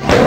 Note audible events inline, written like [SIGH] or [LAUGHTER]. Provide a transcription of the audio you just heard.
you [LAUGHS]